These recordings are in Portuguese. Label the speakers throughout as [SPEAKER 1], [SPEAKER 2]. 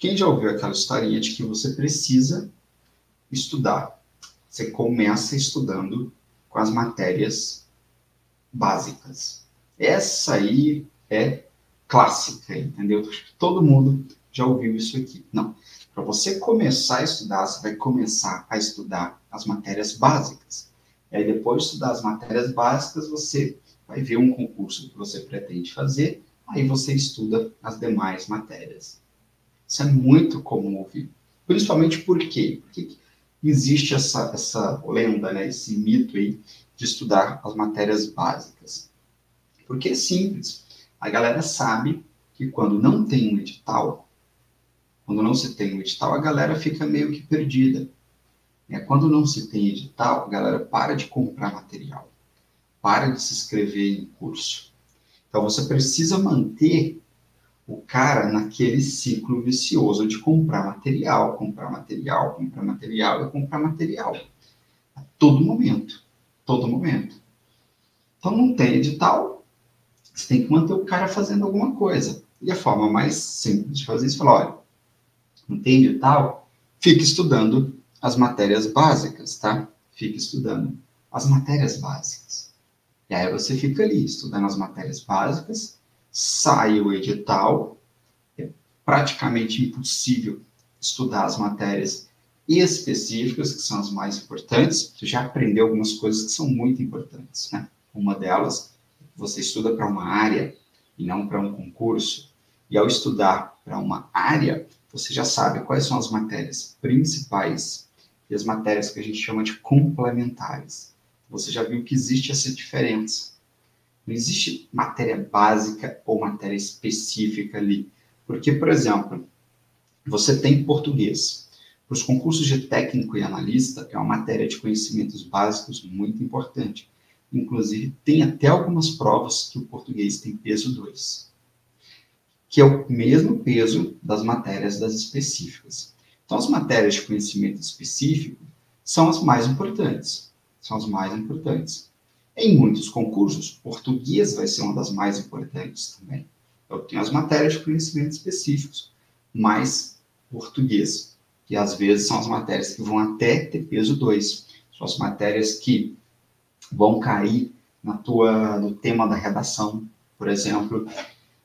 [SPEAKER 1] Quem já ouviu aquela historinha de que você precisa estudar? Você começa estudando com as matérias básicas. Essa aí é clássica, entendeu? Todo mundo já ouviu isso aqui. Não. Para você começar a estudar, você vai começar a estudar as matérias básicas. E aí, depois de estudar as matérias básicas, você vai ver um concurso que você pretende fazer, aí você estuda as demais matérias. Isso é muito comum ouvir. Principalmente por quê? Porque existe essa, essa lenda, né, esse mito aí de estudar as matérias básicas. Porque é simples. A galera sabe que quando não tem um edital, quando não se tem um edital, a galera fica meio que perdida. É, quando não se tem edital, a galera para de comprar material, para de se inscrever em curso. Então você precisa manter o cara naquele ciclo vicioso de comprar material, comprar material, comprar material e comprar material. A todo momento. Todo momento. Então não tem edital, você tem que manter o cara fazendo alguma coisa. E a forma mais simples de fazer isso é falar, olha, entende tal, fique estudando as matérias básicas, tá? Fique estudando as matérias básicas. E aí você fica ali estudando as matérias básicas, sai o edital, é praticamente impossível estudar as matérias específicas, que são as mais importantes. Você já aprendeu algumas coisas que são muito importantes, né? Uma delas, você estuda para uma área e não para um concurso. E ao estudar para uma área, você já sabe quais são as matérias principais e as matérias que a gente chama de complementares. Você já viu que existe essa diferença. Não existe matéria básica ou matéria específica ali. Porque, por exemplo, você tem português. Para os concursos de técnico e analista, é uma matéria de conhecimentos básicos muito importante. Inclusive, tem até algumas provas que o português tem peso 2 que é o mesmo peso das matérias das específicas. Então, as matérias de conhecimento específico são as mais importantes. São as mais importantes. Em muitos concursos, português vai ser uma das mais importantes também. Eu tenho as matérias de conhecimento específicos, mais português, que às vezes são as matérias que vão até ter peso 2. São as matérias que vão cair na tua, no tema da redação, por exemplo,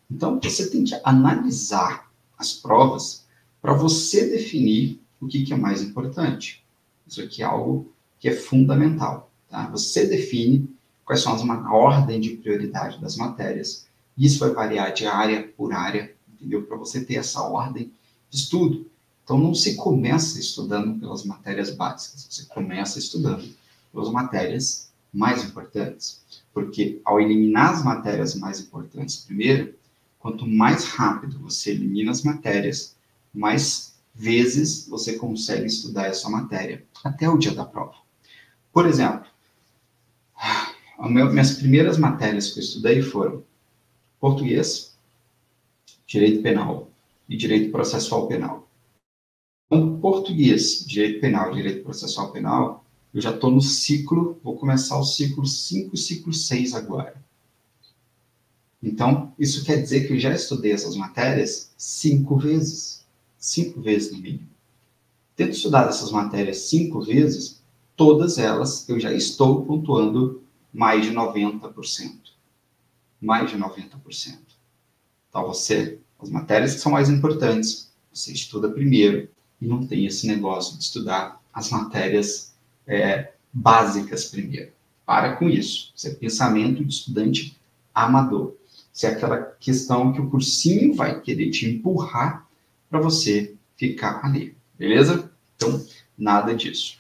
[SPEAKER 1] então, você tem que analisar as provas para você definir o que, que, é mais importante. Isso aqui é algo que é fundamental. Tá? Você define quais são as a ordem de prioridade das matérias. Isso vai variar de área por área, entendeu? Para você ter essa ordem de estudo. Então, não se começa estudando pelas matérias básicas, você começa estudando pelas matérias mais importantes. Porque ao eliminar as matérias mais importantes primeiro, Quanto mais rápido você elimina as matérias, mais vezes você consegue estudar essa matéria até o dia da prova. Por exemplo, minhas primeiras matérias que eu estudei foram português, direito penal e direito processual penal. Então, português, direito penal e direito processual penal, eu já estou no ciclo, vou começar o ciclo 5 e ciclo 6 agora. Então, isso quer dizer que eu já estudei essas matérias cinco vezes. Cinco vezes no mínimo. Tendo estudado essas matérias cinco vezes, todas elas eu já estou pontuando mais de 90%. Mais de 90%. Então, você, as matérias que são mais importantes, você estuda primeiro e não tem esse negócio de estudar as matérias é, básicas primeiro. Para com isso. Isso é pensamento de estudante amador se é aquela questão que o cursinho vai querer te empurrar para você ficar ali, beleza? Então, nada disso.